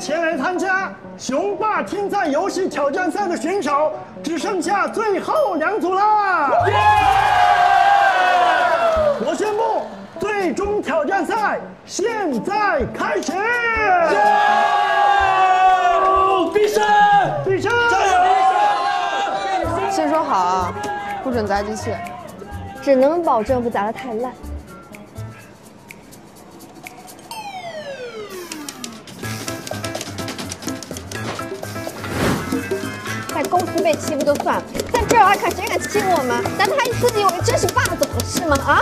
前来参加雄霸天赛游戏挑战赛的选手只剩下最后两组啦！我宣布，最终挑战赛现在开始！必胜！必胜！加油先说好啊，不准砸机器。只能保证不砸得太烂。公司被欺负就算了，在这儿还看谁敢欺负我们？难道还自己以为真是霸总是吗？啊？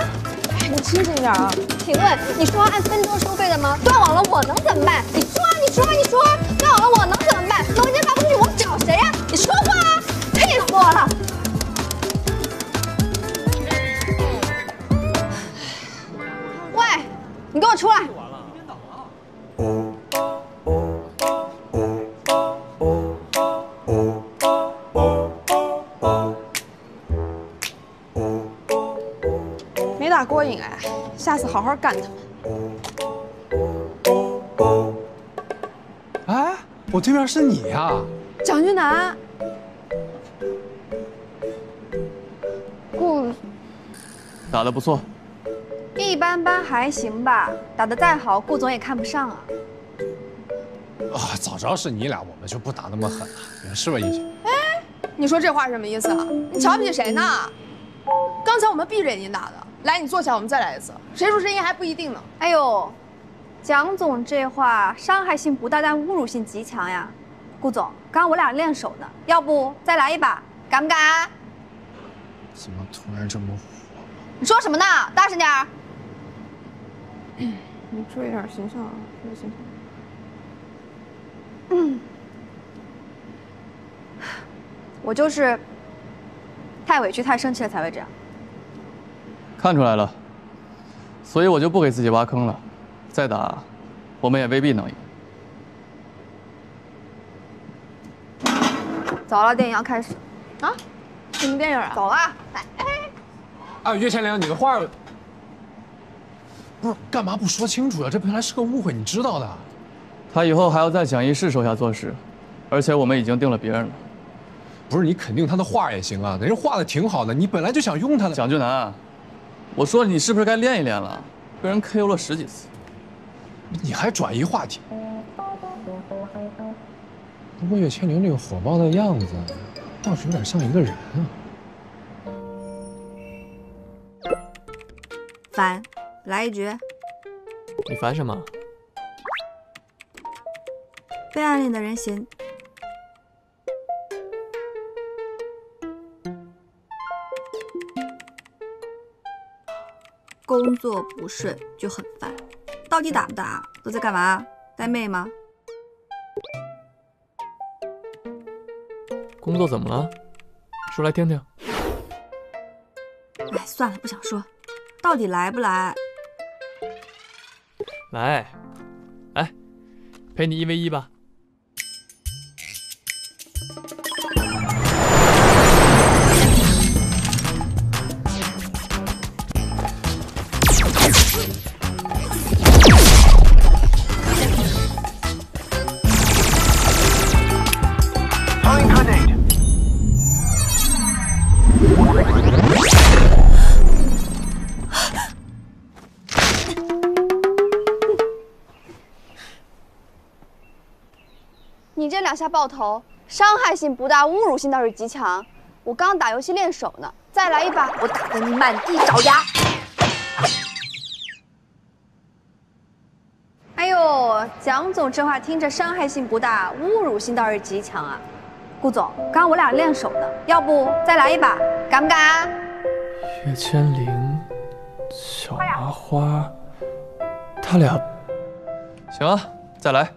哎，你清醒点啊！请问你说按分钟收费的吗？断网了我能怎么办？你说啊，你说啊，你说啊，断网了我能怎么办？文件发不出去我找谁呀、你说话啊！气死我了！喂，你给我出来！好好干他们。哎，我对面是你呀、蒋俊南，顾打得不错，一般般，还行吧。打得再好，顾总也看不上啊。啊！早知道是你俩，我们就不打那么狠了，你说是吧，一姐？你说这话什么意思啊？你瞧不起谁呢？刚才我们闭着眼睛打的，来，你坐下，我们再来一次。谁输谁赢还不一定呢。哎呦，蒋总这话伤害性不大，但侮辱性极强呀。顾总，刚刚我俩练手呢，要不再来一把，敢不敢？怎么突然这么火？你说什么呢？大声点儿！你注意点形象啊，注意形象。我就是太委屈、太生气了才会这样。看出来了，所以我就不给自己挖坑了。再打，我们也未必能赢。走了，电影要开始。啊？什么电影啊？走了，来。啊，岳千灵，你的话不是干嘛不说清楚呀、这本来是个误会，你知道的。他以后还要在蒋一室手下做事，而且我们已经定了别人了。不是你肯定他的画也行啊，人家画的挺好的，你本来就想用他的。蒋俊南，我说你是不是该练一练了？被人 KO 了十几次。你还转移话题。不过岳千灵这个火爆的样子，倒是有点像一个人啊。烦，来一局。你烦什么？被暗恋的人嫌工作不顺就很烦，到底打不打？都在干嘛？带妹吗？工作怎么了？说来听听。哎，算了，不想说。到底来不来？来，来，陪你一 v 一吧。爆头，伤害性不大，侮辱性倒是极强。我刚打游戏练手呢，再来一把，我打得你满地找牙。哎呦，蒋总这话听着伤害性不大，侮辱性倒是极强啊。顾总，刚刚我俩练手呢，要不再来一把，敢不敢啊？岳千灵、小麻花，他俩行啊，再来。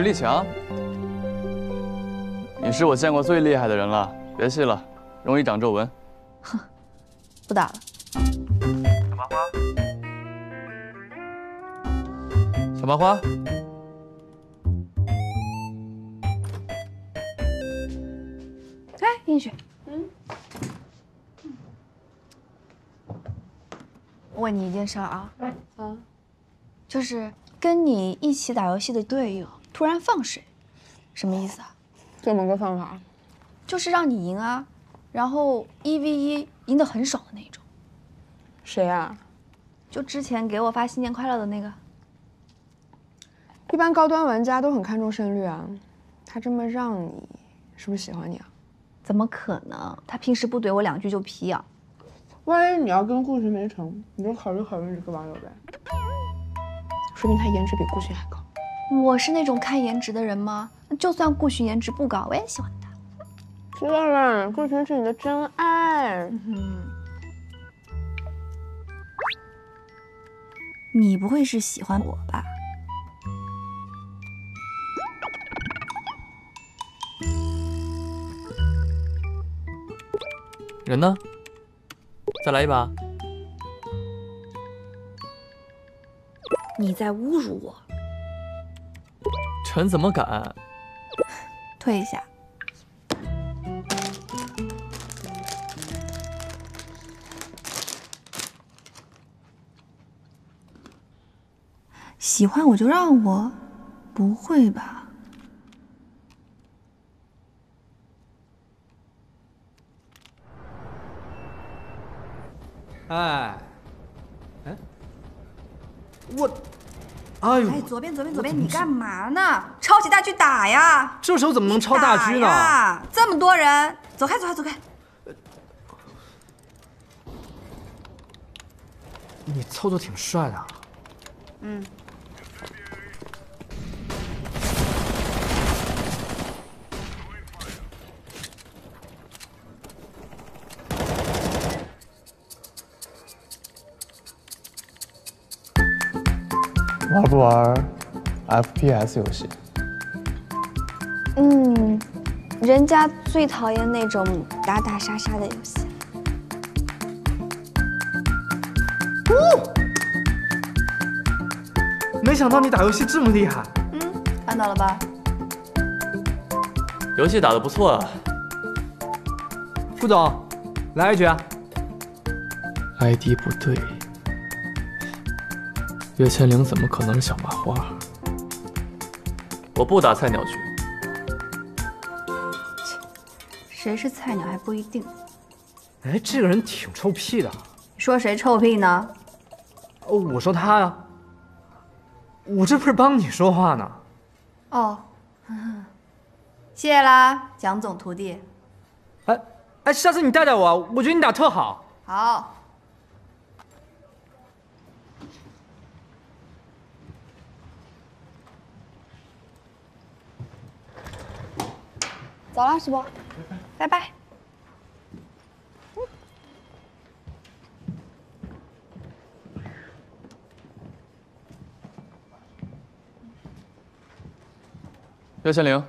实力强，你是我见过最厉害的人了。别气了，容易长皱纹。哼 不打了。小麻花，小麻花哎，映雪，嗯，问你一件事儿啊，啊，就是跟你一起打游戏的队友突然放水，什么意思啊？怎么个方法？就是让你赢啊，然后一 v 一赢得很爽的那种。谁啊？就之前给我发新年快乐的那个，一般高端玩家都很看重胜率啊。他这么让你，是不是喜欢你啊？怎么可能？他平时不怼我两句就皮痒。万一你要跟顾寻没成，你就考虑考虑这个网友呗，说明他颜值比顾寻还高。我是那种看颜值的人吗？就算顾寻颜值不高，我也喜欢他。知道了，顾寻是你的真爱。嗯，你不会是喜欢我吧？人呢？再来一把。你在侮辱我，臣怎么敢？退一下。喜欢我就让我？不会吧？哎，哎，我，哎呦，哎，左边左边左边，你干嘛呢？抄起大狙打呀！这时候怎么能抄大狙呢？这么多人，走开走开走开！你操作挺帅的啊。嗯，玩不玩 FPS 游戏？嗯，人家最讨厌那种打打杀杀的游戏。哦没想到你打游戏这么厉害。嗯看到了吧？游戏打得不错啊。顾总，来一局啊。ID 不对，岳千灵怎么可能是小麻花？我不打菜鸟局。谁是菜鸟还不一定。哎，这个人挺臭屁的。说谁臭屁呢？哦，我说他呀。我这不是帮你说话呢。哦，谢 谢啦，蒋总徒弟。哎哎，下次你带带我，我觉得你打特好。好。走了，师伯，拜拜。幺千灵，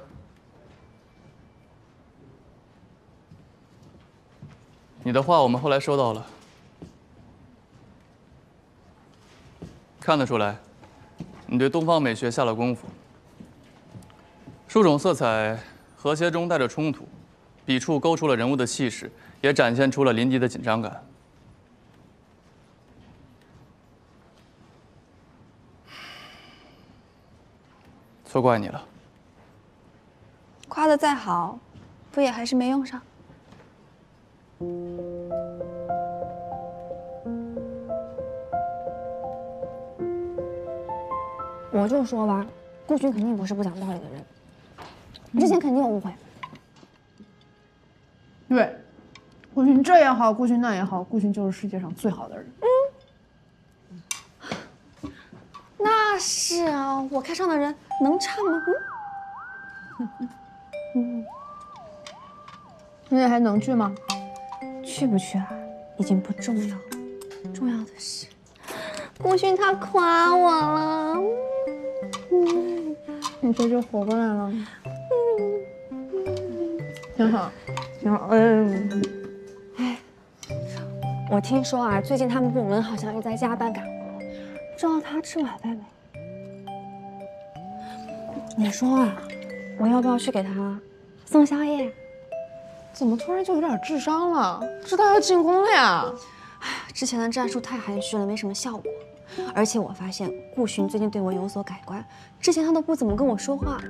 你的话我们后来收到了，看得出来，你对东方美学下了功夫。书种色彩和谐中带着冲突，笔触勾出了人物的气势，也展现出了林迪的紧张感。错怪你了。夸的再好，不也还是没用上？我就说吧，顾寻肯定不是不讲道理的人，之前肯定有误会。对，顾勋这也好，顾勋那也好，顾勋就是世界上最好的人。嗯那是啊，我看上的人能差吗？嗯，嗯，现在还能去吗？去不去啊，已经不重要，重要的是顾勋他夸我了。嗯，你这就活过来了。挺好，挺好。嗯，哎，我听说啊，最近他们部门好像又在加班赶工，不知道他吃晚饭没？你说啊，我要不要去给他送宵夜？怎么突然就有点智商了？知道要进攻了呀？哎，之前的战术太含蓄了，没什么效果。而且我发现顾寻最近对我有所改观，之前他都不怎么跟我说话，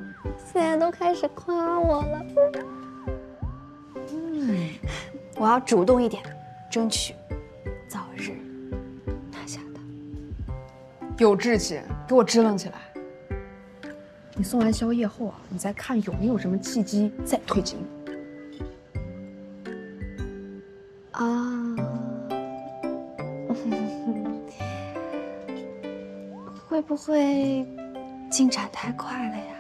现在都开始夸我了。嗯，我要主动一点，争取早日拿下他。有志气，给我支棱起来！你送完宵夜后啊，你再看有没有什么契机再推进。会不会进展太快了呀？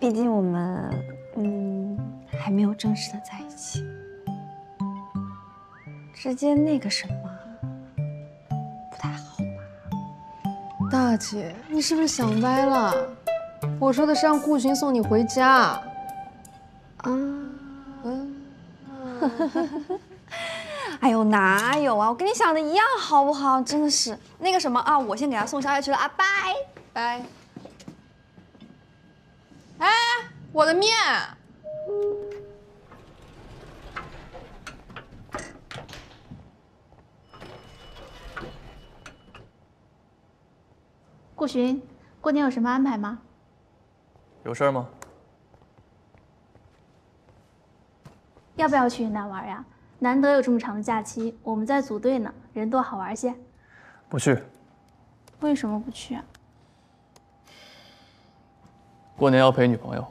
毕竟我们，嗯，还没有正式的在一起，直接那个什么，不太好吧？大姐，你是不是想歪了？我说的是让顾寻送你回家。啊，嗯。哎呦，哪有啊！我跟你想的一样，好不好？真的是那个什么啊，我先给他送宵夜去了啊，拜拜。哎，我的面。顾寻，过年有什么安排吗？有事吗？要不要去云南玩呀？难得有这么长的假期，我们在组队呢，人多好玩些。不去。为什么不去啊？过年要陪女朋友。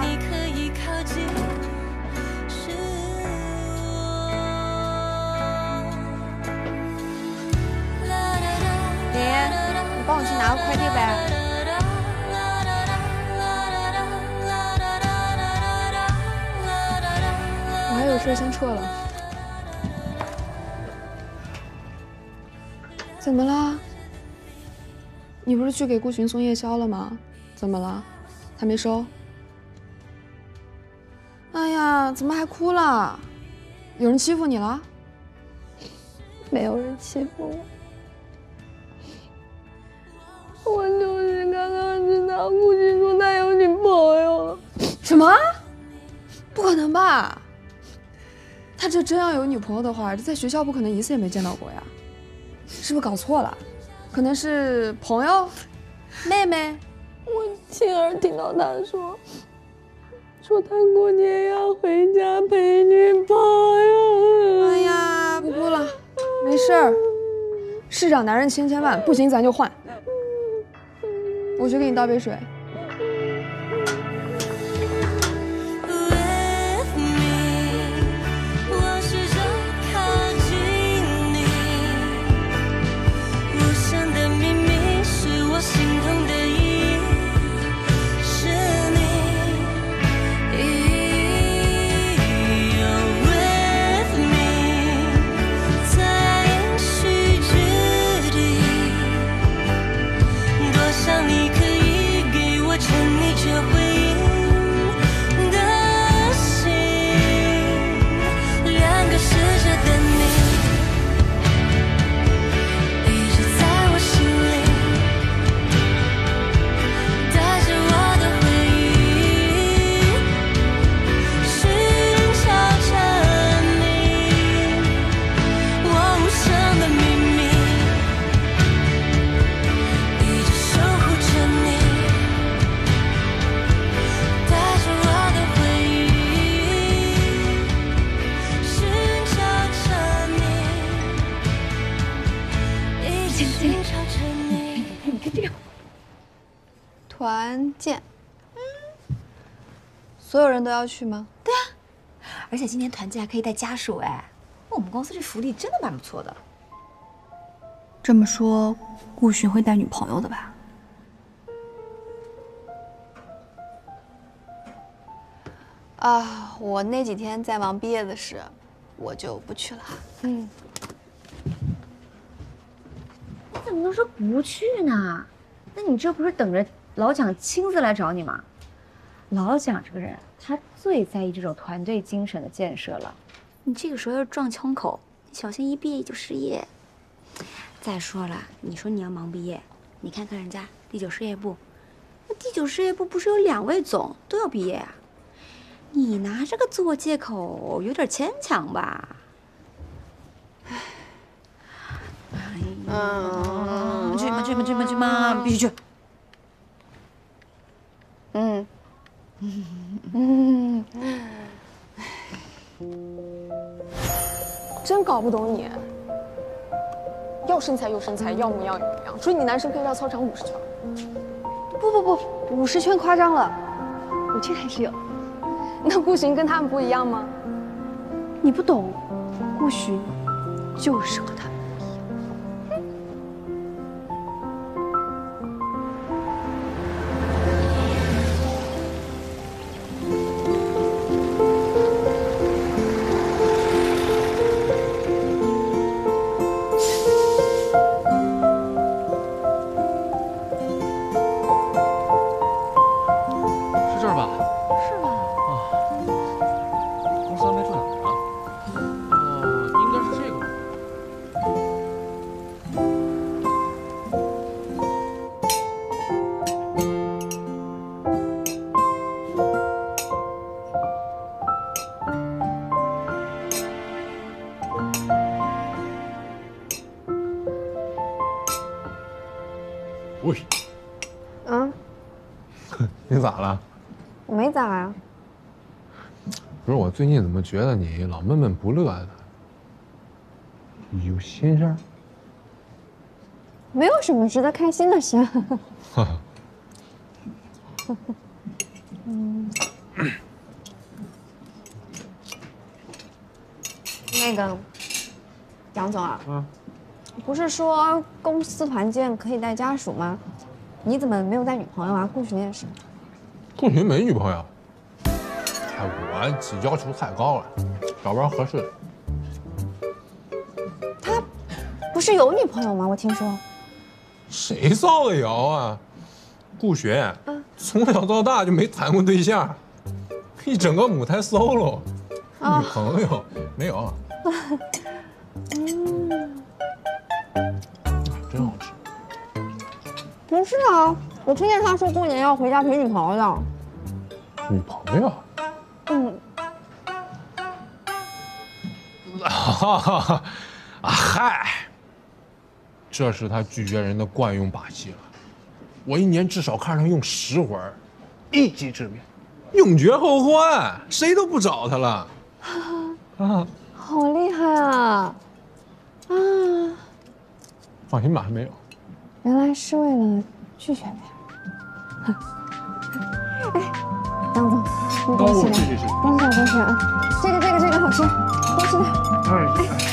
林，你帮我去拿个快递呗。我还有事，先撤了。怎么啦？你不是去给顾寻送夜宵了吗？怎么了？他没收？怎么还哭了？有人欺负你了？没有人欺负我，我就是刚刚知道顾寻说他有女朋友了。什么？不可能吧？他这真要有女朋友的话，这在学校不可能一次也没见到过呀？是不是搞错了？可能是朋友、妹妹。我亲耳听到他说，说他过年要回家陪女朋友。哎呀，不哭了，没事儿。市长男人千千万，不行咱就换。我去给你倒杯水。要去吗？对啊而且今年团建还可以带家属哎，我们公司这福利真的蛮不错的。这么说，顾寻会带女朋友的吧？啊，我那几天在忙毕业的事，我就不去了。嗯，你怎么能说不去呢？那你这不是等着老蒋亲自来找你吗？老蒋这个人，他最在意这种团队精神的建设了。你这个时候要是撞枪口，你小心一毕业就失业。再说了，你说你要忙毕业，你看看人家第九事业部，那第九事业部不是有两位总都要毕业啊？你拿这个做借口，有点牵强吧？嗯，去嘛去嘛去嘛去嘛，必须去。嗯，嗯，真搞不懂你，要身材有身材，要模样有模样，所以你男生可以绕操场五十圈。不不不，五十圈夸张了，五圈还是有。那顾寻跟他们不一样吗？你不懂，顾寻就是和他喂，嗯，你咋了？我没咋呀。不是我最近怎么觉得你老闷闷不乐的？有心事儿？没有什么值得开心的事。哈哈，嗯，那个杨总啊，嗯，不是说公司团建可以带家属吗？你怎么没有带女朋友啊？顾寻也是。顾寻没女朋友。哎，我要求太高了，找不着合适的。他不是有女朋友吗？我听说。谁造的谣啊？顾雪从小到大就没谈过对象，一整个母胎 solo，啊女朋友没有，是啊，我听见他说过年要回家陪女朋友的。女朋友？嗯，啊嗨，这是他拒绝人的惯用把戏了。我一年至少看上用十回，一击致命，永绝后患，谁都不找他了。啊，好厉害啊！啊，放心吧，还没有。原来是为了拒绝别人。哎，杨总，你多吃点，多吃点，多吃点啊！这个，这个，这个好吃，多吃点。哎，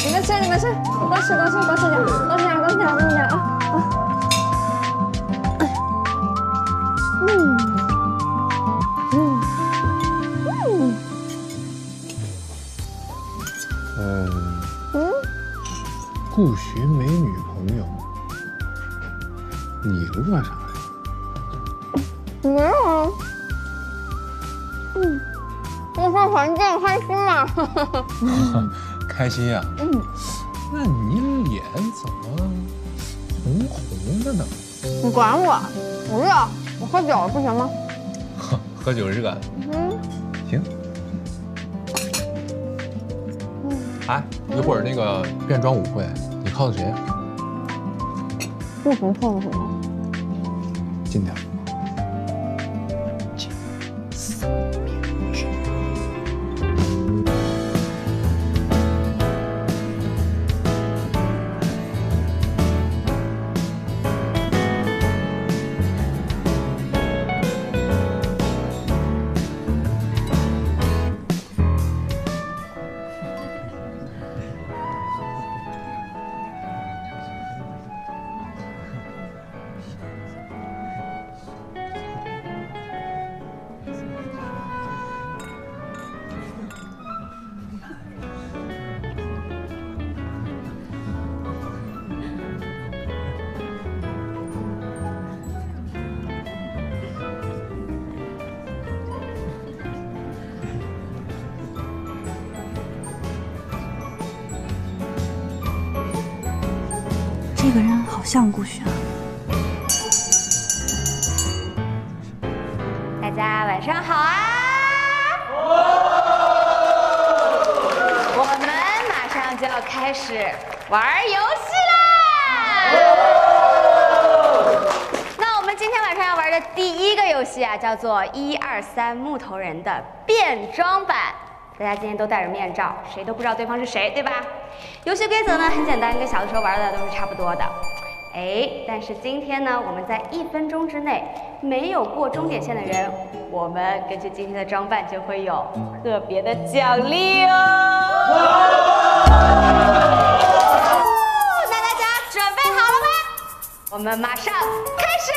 你们吃，你们吃，多吃，多吃，多吃点，多吃点，多吃点，多吃点啊啊！嗯嗯嗯嗯，嗯，顾寻没女朋友，你乐啥呀？没有啊。嗯，我说环境开心嘛。开心呀、嗯，那你脸怎么红红的呢？你管我，不热，我喝酒不行吗？喝 喝酒热。嗯，行。哎，一会儿那个变装舞会，你靠的谁？为什么错了什么？近点。像顾璇。大家晚上好啊！我们马上就要开始玩游戏啦！那我们今天晚上要玩的第一个游戏啊，叫做“一二三木头人”的变装版。大家今天都戴着面罩，谁都不知道对方是谁，对吧？游戏规则呢很简单，跟小的时候玩的都是差不多的。哎，但是今天呢，我们在一分钟之内没有过终点线的人，我们根据今天的装扮就会有特别的奖励哦。那大家准备好了吗？我们马上开始。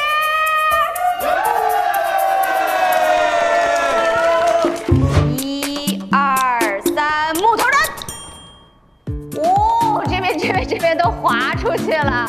一二三，木头人。哦，这边这边这边都滑出去了。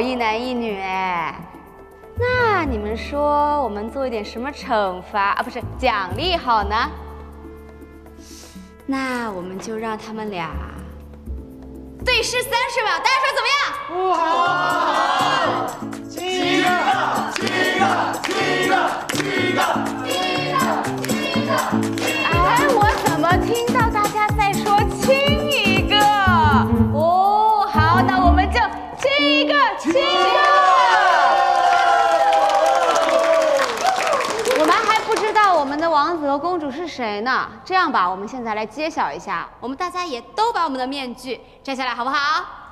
一男一女哎。那你们说我们做一点什么惩罚啊？不是奖励好呢？那我们就让他们俩对视三十秒，大家说怎么样？哇！七个，七个，七个，七个，这样吧，我们现在来揭晓一下，我们大家也都把我们的面具摘下来，好不好？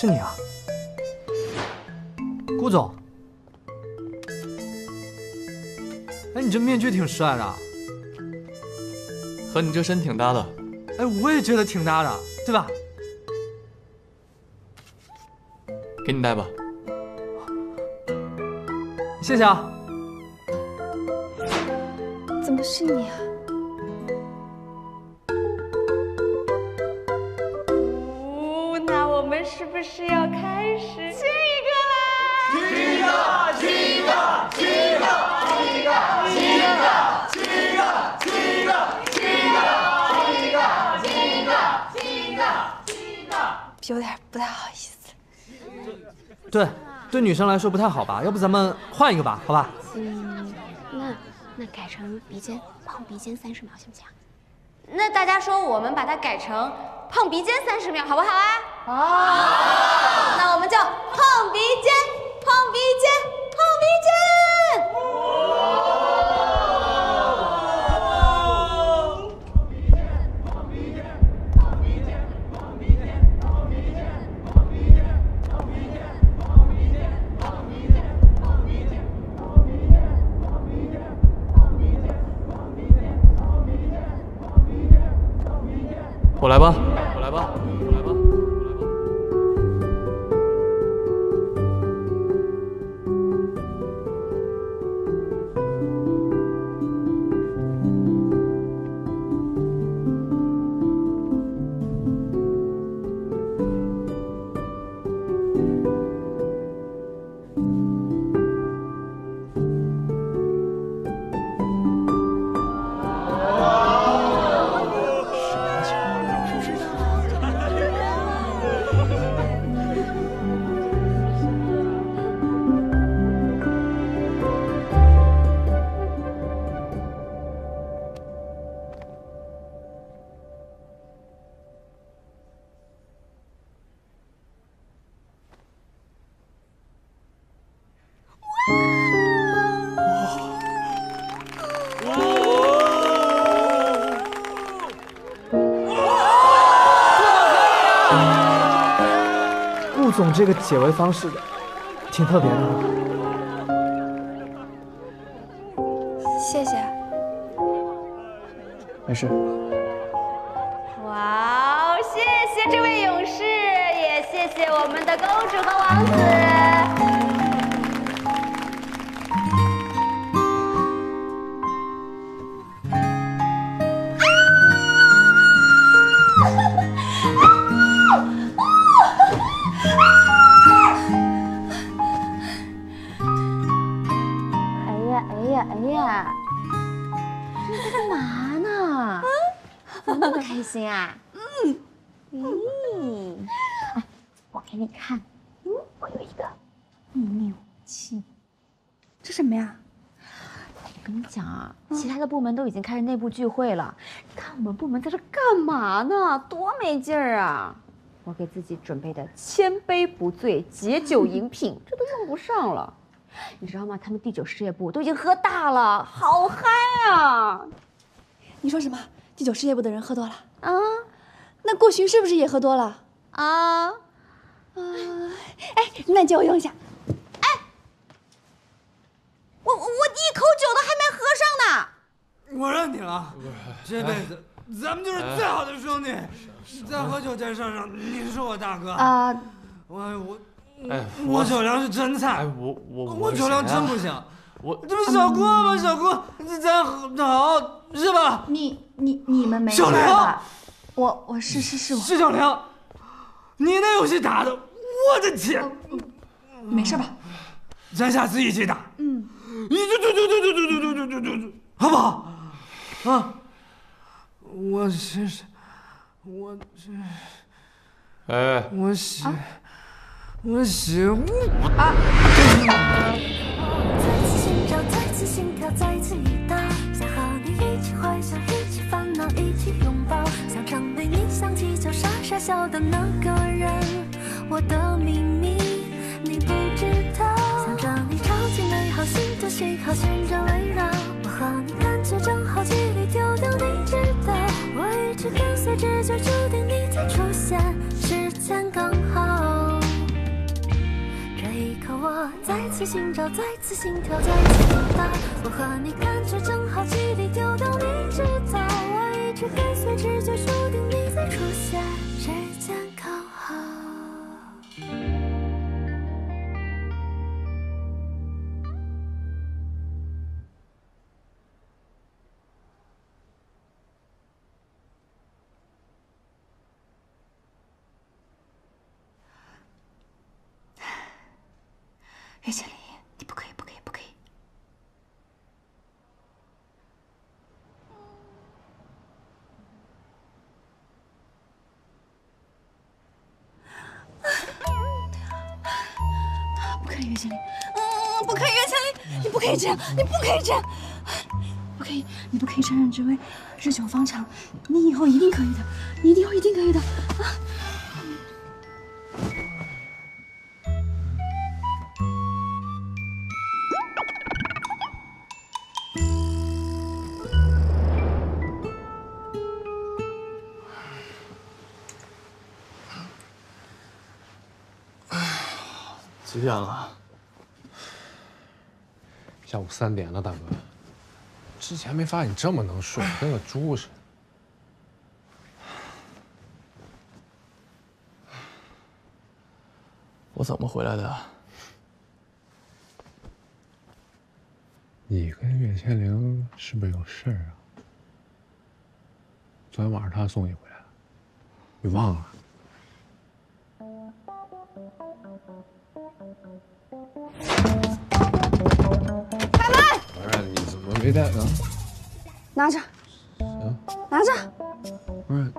是你啊，顾总。哎，你这面具挺帅的。和你这身挺搭的。哎，我也觉得挺搭的，对吧？给你戴吧。谢谢啊。怎么是你啊？对，女生来说不太好吧？要不咱们换一个吧，好吧？嗯，那那改成鼻尖碰鼻尖三十秒行不行？那大家说我们把它改成碰鼻尖三十秒，好不好啊？好。那我们就碰鼻尖，我来吧，这个解围方式挺特别的。谢谢。没事。哇哦，谢谢这位勇士，也谢谢我们的公主和王子。看，我有一个秘密武器。这什么呀？我跟你讲啊，其他的部门都已经开始内部聚会了，你看我们部门在这干嘛呢？多没劲儿啊！我给自己准备的千杯不醉解酒饮品，这都用不上了。你知道吗？他们第九事业部都已经喝大了，好嗨啊！你说什么？第九事业部的人喝多了啊？那顾寻是不是也喝多了啊？啊，哎，那你借我用一下。哎我我一口酒都还没喝上呢。我让你了，这辈子咱们就是最好的兄弟。在喝酒这事儿上，你是我大哥啊！我我哎，我酒量是真菜，我我我酒量真不行。我这不小郭吗？小郭，咱好是吧？你你你们没小吧梁，我我是是是我是小梁，你那游戏打的，我的天！没事吧？咱下次一起打，嗯，你就就就就就就就就就就，好不好？啊！我真是，我这，哎，我喜，我喜欢啊！再次心跳，再次心跳，再次一打，想和你一起幻想，一起烦恼，一起拥抱，想成为你想起就傻傻笑的那个人。我的秘密你不知道，想着你超级美好，心跳信号旋转围绕，我和你感觉正好，距离丢掉，你知道，我一直跟随直觉，注定你才出现，时间刚好。这一刻我再次寻找，再次心跳，再次一打，我和你感觉正好，距离丢掉，你知道，我一直跟随直觉，注定你才出现，时间刚不可以，你不可以趁人之危，日久方长，你以后一定可以的，你以后一定可以的。啊！几点了？下午三点了，大哥。之前没发现你这么能睡，跟个猪似的。我怎么回来的？你跟岳千灵是不是有事儿啊？昨天晚上他送你回来了，你忘了？开门！不是，你怎么没带呢？拿着，行，拿着。不是，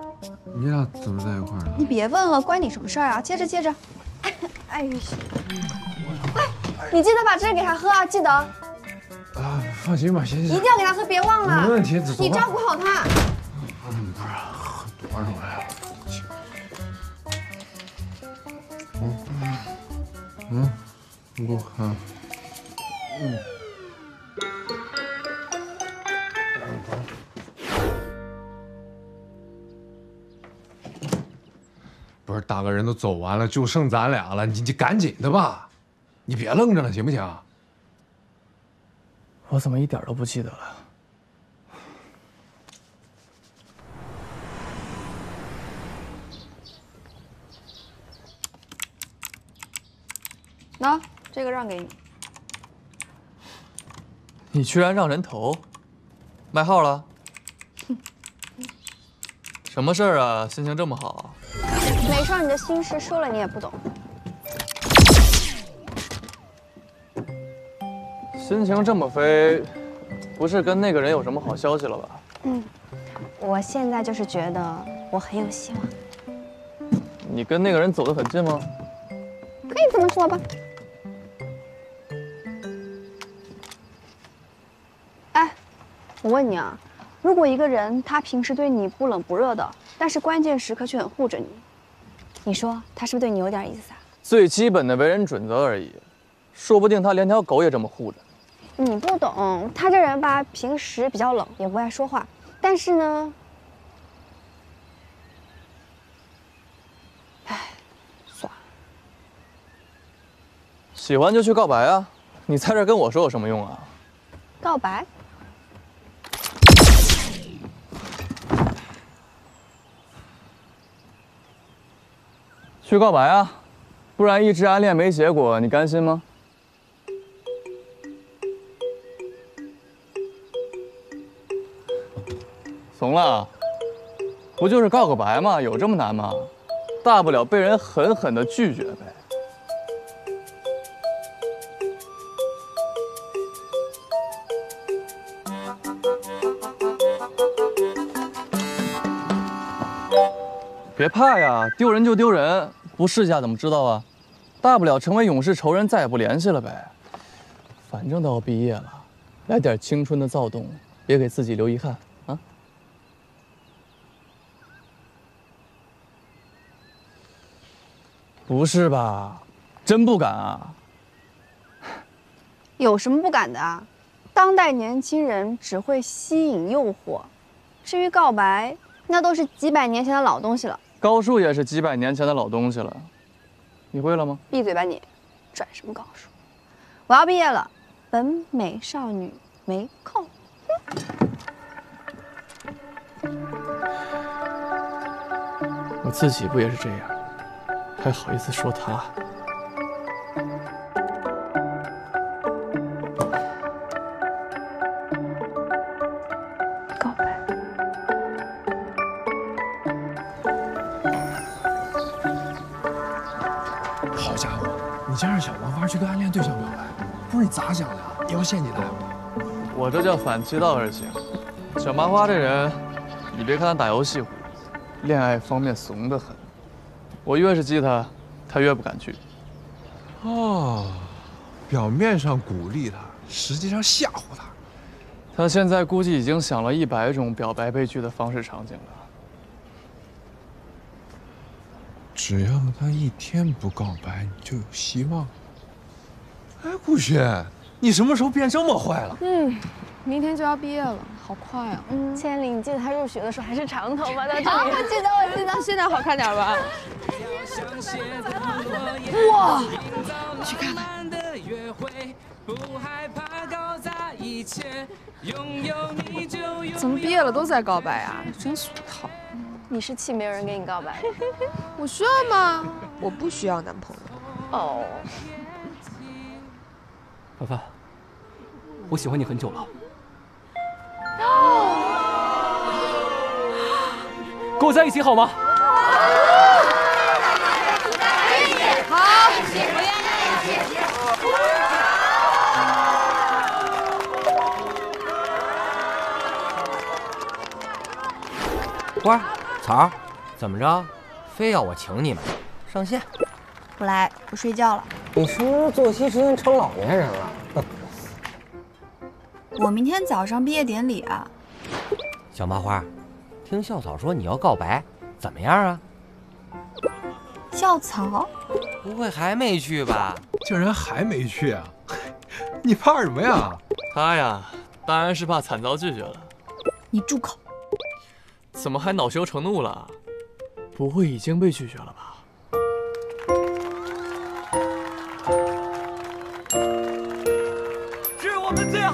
你俩怎么在一块儿呢？你别问了，关你什么事儿啊？接着，接着。哎，哎，你记得把这给他喝啊，记得。啊，放心吧，行行。一定要给他喝，别忘了。没问题，你照顾好他。嗯，不是，喝多少呀？嗯嗯，你给我看。嗯。不是，大哥人都走完了，就剩咱俩了，你你赶紧的吧，你别愣着了，行不行？我怎么一点都不记得了？那这个让给你。你居然让人头，卖号了？什么事儿啊？心情这么好？美少女的心事说了你也不懂。心情这么飞，不是跟那个人有什么好消息了吧？嗯，我现在就是觉得我很有希望，你跟那个人走得很近吗？可以这么说吧。我问你啊，如果一个人他平时对你不冷不热的，但是关键时刻却很护着你，你说他是不是对你有点意思啊？最基本的为人准则而已，说不定他连条狗也这么护着。你不懂，他这人吧，平时比较冷，也不爱说话，但是呢，唉，算了。喜欢就去告白啊！你在这跟我说有什么用啊？告白？去告白啊！不然一直暗恋没结果，你甘心吗？怂了？不就是告个白吗？有这么难吗？大不了被人狠狠的拒绝呗。别怕呀，丢人就丢人，不试下怎么知道啊？大不了成为永世仇人，再也不联系了呗。反正都要毕业了，来点青春的躁动，别给自己留遗憾啊！不是吧？真不敢啊？有什么不敢的啊？当代年轻人只会吸引诱惑，至于告白，那都是几百年前的老东西了。高数也是几百年前的老东西了，你会了吗？闭嘴吧你，转什么高数？我要毕业了，本美少女没空。我自己不也是这样，还好意思说他？咋想的要陷进来？我这叫反其道而行。小麻花这人，你别看他打游戏虎，恋爱方面怂得很。我越是激他，他越不敢去。哦，表面上鼓励他，实际上吓唬他。他现在估计已经想了一百种表白被拒的方式场景了。只要他一天不告白，你就有希望。哎，顾轩，你什么时候变这么坏了？嗯，明天就要毕业了，好快啊！嗯，千里，你记得他入学的时候还是长头发的？啊，我记得，我记得，现在好看点吧？哇，去看看。怎么毕业了都在告白啊？真俗套！你是气没有人给你告白？我需要吗？我不需要男朋友。哦。凡凡，我喜欢你很久了，跟我在一起好吗？好，花儿、草儿，怎么着？非要我请你们？上线。不来，我睡觉了。你是不是作息时间成老年人了？我明天早上毕业典礼啊。小麻花，听校草说你要告白，怎么样啊？校草？不会还没去吧？竟然还没去啊？你怕什么呀？他呀，当然是怕惨遭拒绝了。你住口！怎么还恼羞成怒了？不会已经被拒绝了吧？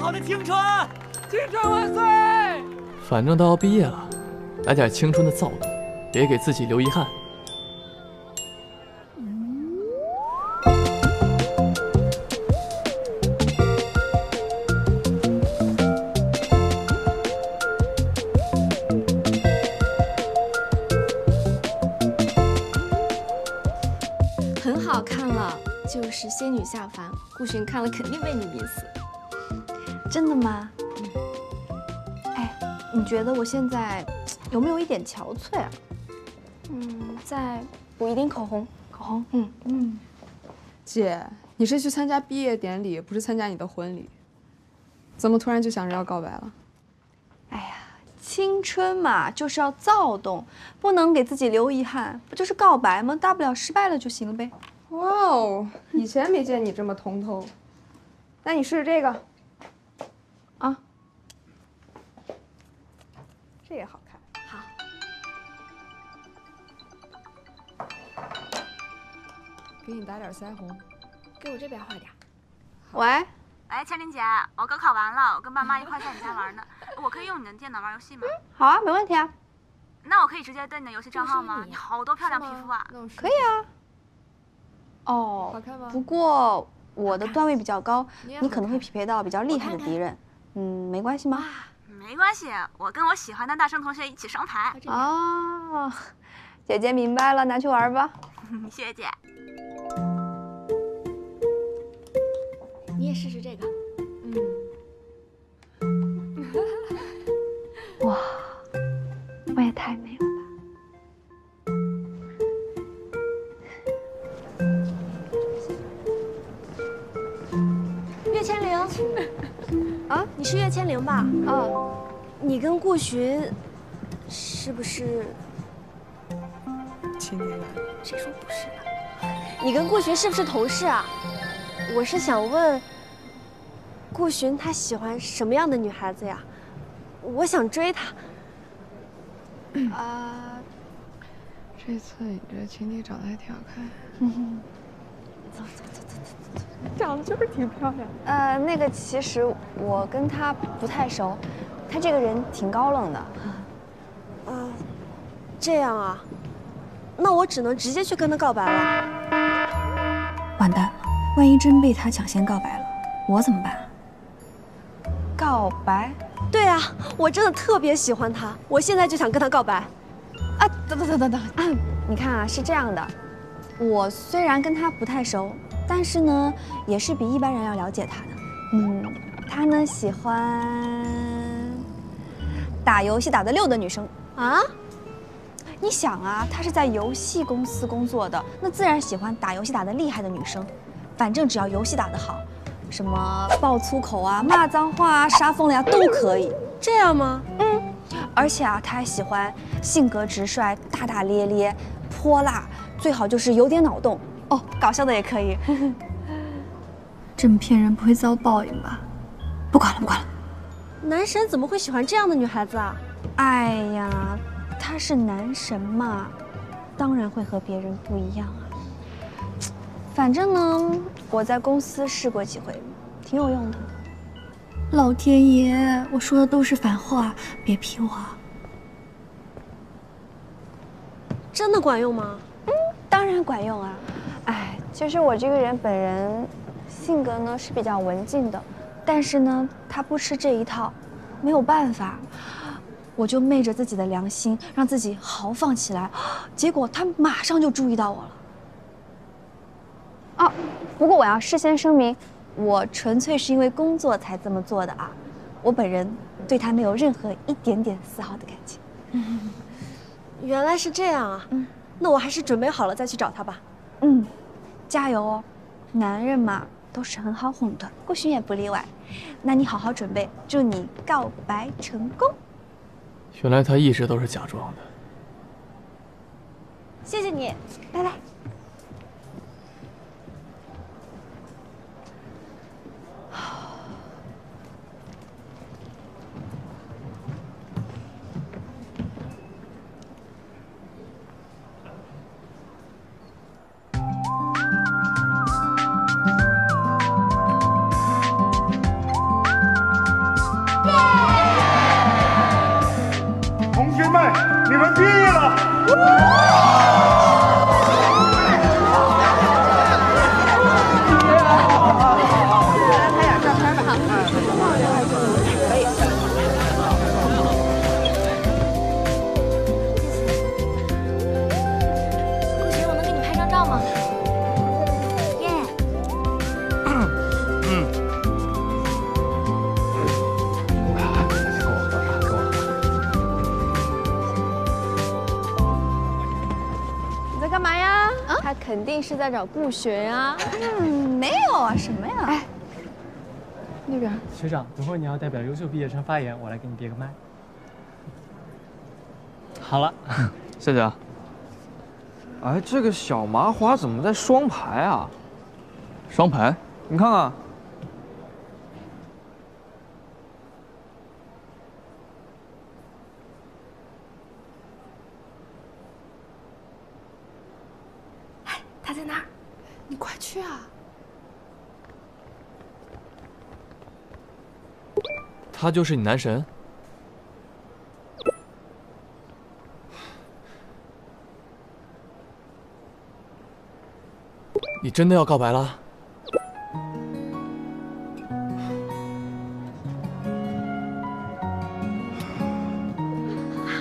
好的青春，青春万岁！反正都要毕业了，来点青春的躁动，别给自己留遗憾。很好看了，就是仙女下凡，顾寻看了肯定被你迷死。真的吗？哎，你觉得我现在有没有一点憔悴啊？嗯，再补一点口红，口红。嗯嗯。姐，你是去参加毕业典礼，不是参加你的婚礼。怎么突然就想着要告白了？哎呀，青春嘛，就是要躁动，不能给自己留遗憾。不就是告白吗？大不了失败了就行了呗。哇哦，以前没见你这么通透。那你试试这个。啊，这也好看。好。给你打点腮红，给我这边画点。喂，哎，千灵姐，我高考完了，我跟爸妈一块在你家玩呢。我可以用你的电脑玩游戏吗？好啊，没问题啊。那我可以直接登你的游戏账号吗？你好多漂亮皮肤啊！可以啊。哦，好看吗？不过我的段位比较高，你可能会匹配到比较厉害的敌人。嗯，没关系吗？没关系，我跟我喜欢的大生同学一起双排。哦，姐姐明白了，拿去玩吧。谢谢姐。你也试试这个。是岳千灵吧？啊，你跟顾寻是不是？亲爹谁说不是呢？你跟顾寻是不是同事啊？我是想问，顾寻他喜欢什么样的女孩子呀？我想追他。啊，这次你这亲爹长得还挺好看。嗯，走走走走走走，长得就是挺漂亮。呃，那个其实我跟他不太熟，他这个人挺高冷的。啊，这样啊，那我只能直接去跟他告白了。完蛋了，万一真被他抢先告白了，我怎么办？告白？对啊，我真的特别喜欢他，我现在就想跟他告白。啊，等等等等等，啊，你看啊，是这样的，我虽然跟他不太熟，但是呢，也是比一般人要了解他的。嗯，他呢喜欢打游戏打得溜的女生啊。你想啊，他是在游戏公司工作的，那自然喜欢打游戏打得厉害的女生。反正只要游戏打得好，什么爆粗口啊、骂脏话啊、杀疯了呀都可以。这样吗？嗯。而且啊，他还喜欢性格直率、大大咧咧、泼辣，最好就是有点脑洞哦，搞笑的也可以。这么骗人不会遭报应吧？不管了，不管了。男神怎么会喜欢这样的女孩子啊？哎呀，他是男神嘛，当然会和别人不一样啊。反正呢，我在公司试过几回，挺有用的。老天爷，我说的都是反话，别批我。真的管用吗？嗯，当然管用啊。哎，其实我这个人本人性格呢是比较文静的，但是呢，他不吃这一套，没有办法，我就昧着自己的良心，让自己豪放起来，结果他马上就注意到我了。哦，不过我要事先声明，我纯粹是因为工作才这么做的啊，我本人对他没有任何一点点丝毫的感情。原来是这样啊，嗯，那我还是准备好了再去找他吧。嗯，加油哦，男人嘛都是很好哄的，顾寻也不例外。那你好好准备，祝你告白成功。原来他一直都是假装的。谢谢你，拜拜。是在找顾寻啊。嗯，没有啊，什么呀？哎，那边学长，等会你要代表优秀毕业生发言，我来给你别个麦。好了，谢谢啊。哎，这个小麻花怎么在双排啊？双排？你看看。他在那儿，你快去啊！他就是你男神？你真的要告白了？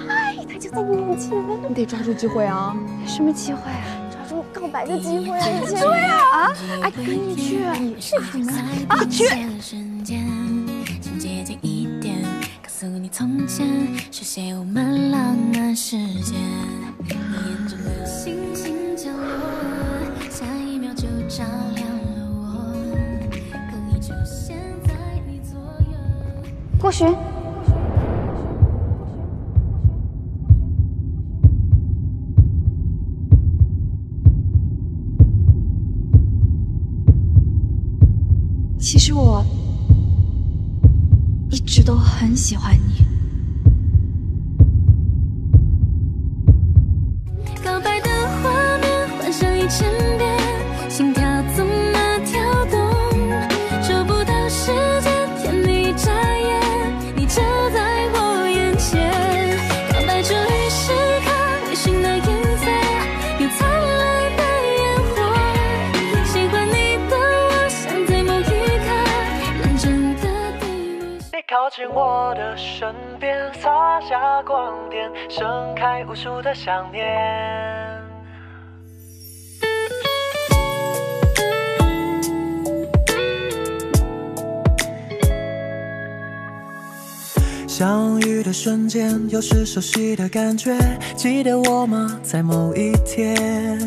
嗨，他就在你面前，你得抓住机会啊！什么机会啊？抓住告白的机会啊！对对啊！啊！哎，赶紧去！去什么？啊，去！从前书写我们浪漫时间你眼中的星星降落下一秒就亮了我可以现在你左右。喜欢你。我的身边，洒下光点，盛开无数的想念。相遇的瞬间，又是熟悉的感觉，记得我吗？在某一天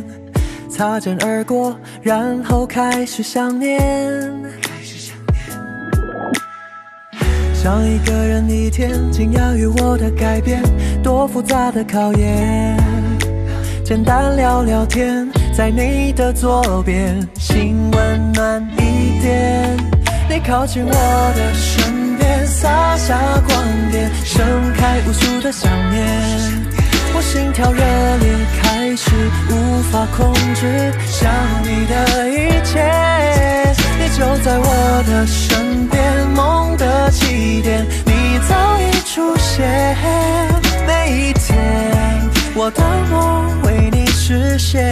擦肩而过，然后开始想念。想一个人一天，惊讶于我的改变，多复杂的考验。简单聊聊天，在你的左边，心温暖一点。你靠近我的身边，洒下光点，盛开无数的想念。我心跳热烈，开始无法控制想你的一切。就在我的身边，梦的起点，你早已出现。每一天，我的梦为你实现。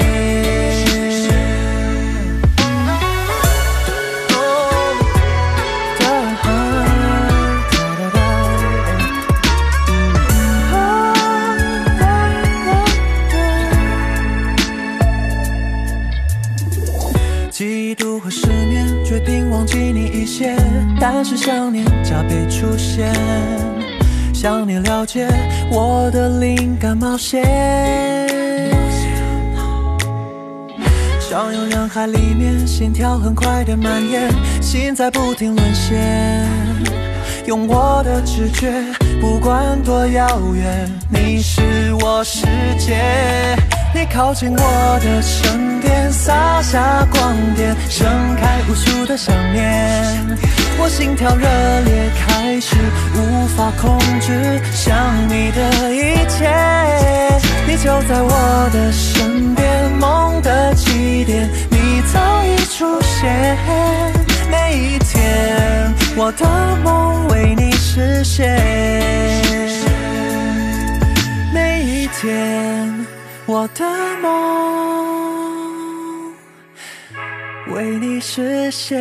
了解我的灵感冒险，汹涌人海里面，心跳很快的蔓延，心在不停沦陷。用我的直觉，不管多遥远，你是我世界。你靠近我的身边，洒下光点，盛开无数的想念。我心跳热烈，开始无法控制想你的一切。你就在我的身边，梦的起点，你早已出现。每一天，我的梦为你实现。每一天，我的梦为你实现。